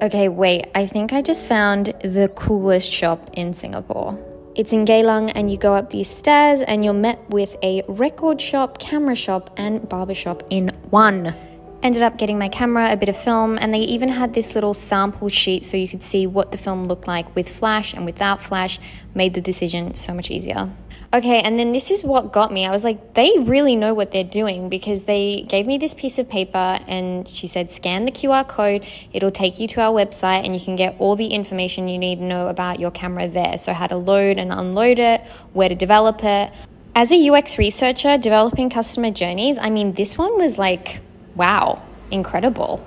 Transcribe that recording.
Okay, wait, I think I just found the coolest shop in Singapore. It's in Geylang, and you go up these stairs, and you're met with a record shop, camera shop, and barber shop in one. Ended up getting my camera, a bit of film, and they even had this little sample sheet so you could see what the film looked like with flash and without flash. Made the decision so much easier. Okay, and then this is what got me. I was like, they really know what they're doing because they gave me this piece of paper and she said, scan the QR code. It'll take you to our website and you can get all the information you need to know about your camera there. So, how to load and unload it, where to develop it. As a UX researcher developing customer journeys, I mean, this one was like, wow, incredible.